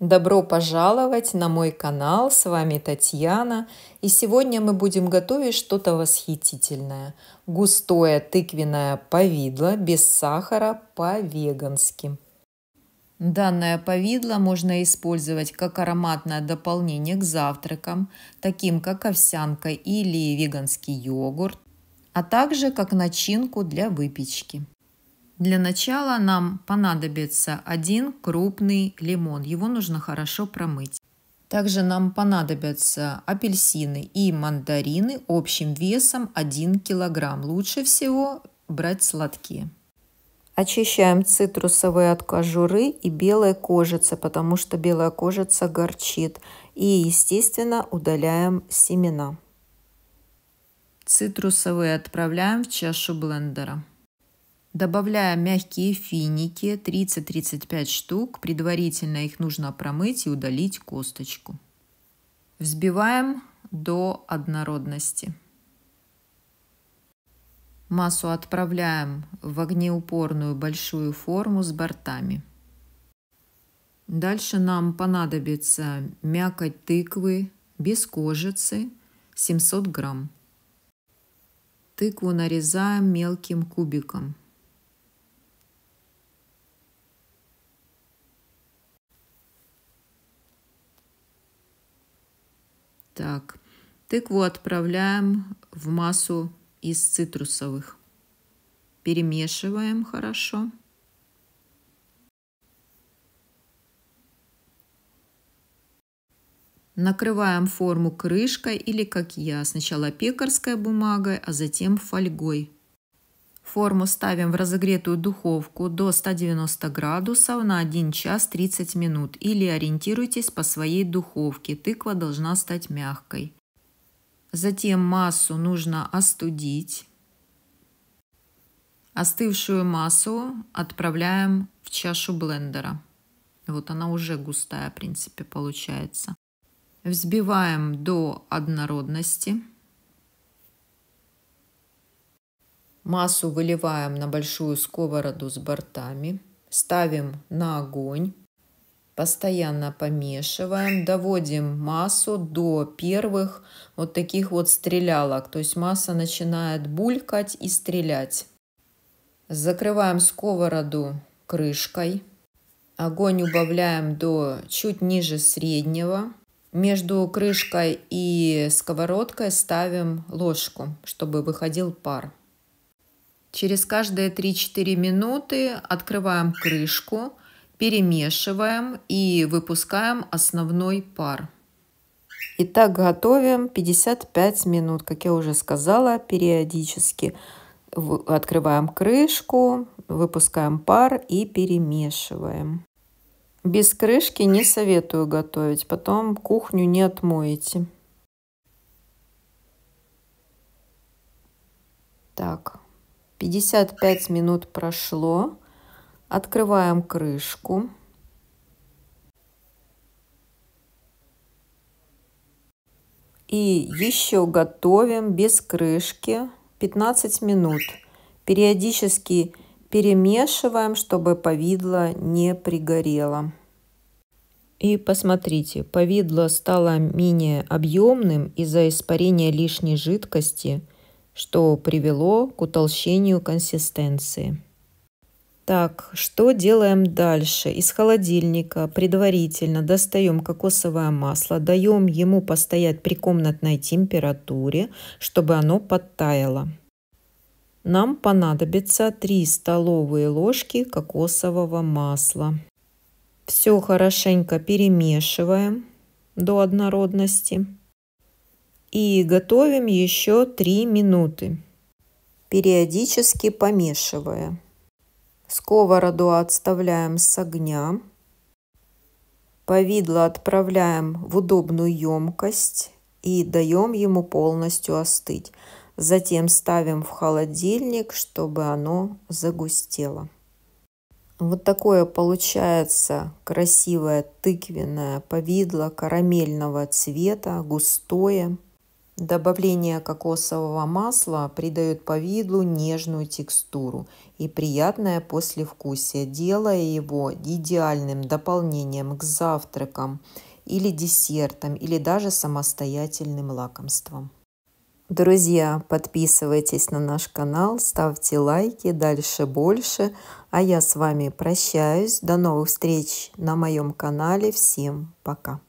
Добро пожаловать на мой канал, с вами Татьяна. И сегодня мы будем готовить что-то восхитительное. Густое тыквенное повидло без сахара по-вегански. Данное повидло можно использовать как ароматное дополнение к завтракам, таким как овсянка или веганский йогурт, а также как начинку для выпечки. Для начала нам понадобится один крупный лимон. Его нужно хорошо промыть. Также нам понадобятся апельсины и мандарины общим весом 1 кг. Лучше всего брать сладкие. Очищаем цитрусовые от кожуры и белой кожицы, потому что белая кожица горчит. И, естественно, удаляем семена. Цитрусовые отправляем в чашу блендера. Добавляем мягкие финики, 30-35 штук. Предварительно их нужно промыть и удалить косточку. Взбиваем до однородности. Массу отправляем в огнеупорную большую форму с бортами. Дальше нам понадобится мякоть тыквы без кожицы 700 грамм. Тыкву нарезаем мелким кубиком. Так, тыкву отправляем в массу из цитрусовых. Перемешиваем хорошо. Накрываем форму крышкой или, как я, сначала пекарской бумагой, а затем фольгой. Форму ставим в разогретую духовку до 190 градусов на 1 час 30 минут или ориентируйтесь по своей духовке. Тыква должна стать мягкой. Затем массу нужно остудить. Остывшую массу отправляем в чашу блендера. Вот она уже густая, в принципе, получается. Взбиваем до однородности. Массу выливаем на большую сковороду с бортами, ставим на огонь, постоянно помешиваем, доводим массу до первых вот таких вот стрелялок, то есть масса начинает булькать и стрелять. Закрываем сковороду крышкой, огонь убавляем до чуть ниже среднего. Между крышкой и сковородкой ставим ложку, чтобы выходил пар. Через каждые 3-4 минуты открываем крышку, перемешиваем и выпускаем основной пар. Итак, готовим 55 минут, как я уже сказала, периодически открываем крышку, выпускаем пар и перемешиваем. Без крышки не советую готовить, потом кухню не отмоете. Так, 55 минут прошло. Открываем крышку. И еще готовим без крышки 15 минут. Периодически перемешиваем, чтобы повидло не пригорело. И посмотрите, повидло стало менее объемным из-за испарения лишней жидкости – что привело к утолщению консистенции. Так, что делаем дальше? Из холодильника предварительно достаем кокосовое масло, даем ему постоять при комнатной температуре, чтобы оно подтаяло. Нам понадобится 3 столовые ложки кокосового масла. Все хорошенько перемешиваем до однородности. И готовим еще 3 минуты, периодически помешивая. Сковороду отставляем с огня. Повидло отправляем в удобную емкость и даем ему полностью остыть. Затем ставим в холодильник, чтобы оно загустело. Вот такое получается красивое тыквенное повидло карамельного цвета, густое. Добавление кокосового масла придает повидлу нежную текстуру и приятное послевкусие, делая его идеальным дополнением к завтракам или десертам, или даже самостоятельным лакомством. Друзья, подписывайтесь на наш канал, ставьте лайки, дальше больше. А я с вами прощаюсь. До новых встреч на моем канале. Всем пока.